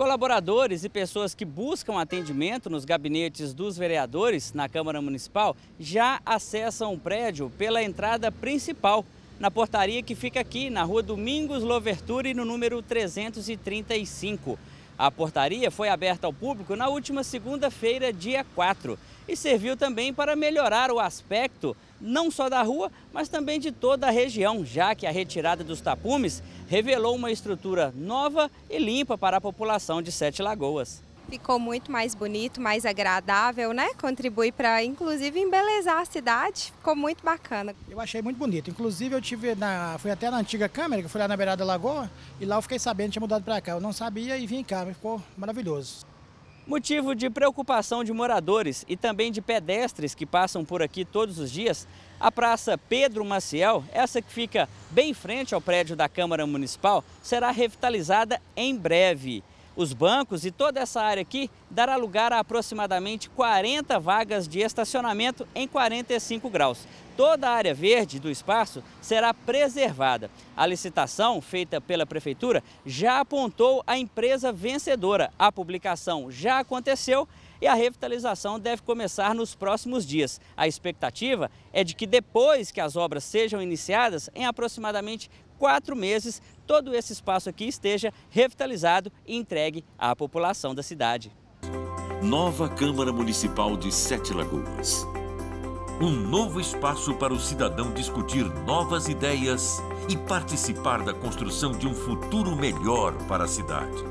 Colaboradores e pessoas que buscam atendimento nos gabinetes dos vereadores na Câmara Municipal já acessam o prédio pela entrada principal, na portaria que fica aqui na rua Domingos Loverture, no número 335. A portaria foi aberta ao público na última segunda-feira, dia 4, e serviu também para melhorar o aspecto não só da rua, mas também de toda a região, já que a retirada dos tapumes revelou uma estrutura nova e limpa para a população de Sete Lagoas. Ficou muito mais bonito, mais agradável, né? Contribui para, inclusive, embelezar a cidade. Ficou muito bacana. Eu achei muito bonito. Inclusive, eu tive na, fui até na antiga câmera, que fui lá na beirada da lagoa, e lá eu fiquei sabendo que tinha mudado para cá. Eu não sabia e vim cá, ficou maravilhoso. Motivo de preocupação de moradores e também de pedestres que passam por aqui todos os dias, a Praça Pedro Maciel, essa que fica bem em frente ao prédio da Câmara Municipal, será revitalizada em breve. Os bancos e toda essa área aqui dará lugar a aproximadamente 40 vagas de estacionamento em 45 graus. Toda a área verde do espaço será preservada. A licitação feita pela Prefeitura já apontou a empresa vencedora. A publicação já aconteceu e a revitalização deve começar nos próximos dias. A expectativa é de que depois que as obras sejam iniciadas, em aproximadamente quatro meses, todo esse espaço aqui esteja revitalizado e entregue à população da cidade. Nova Câmara Municipal de Sete Lagoas. Um novo espaço para o cidadão discutir novas ideias e participar da construção de um futuro melhor para a cidade.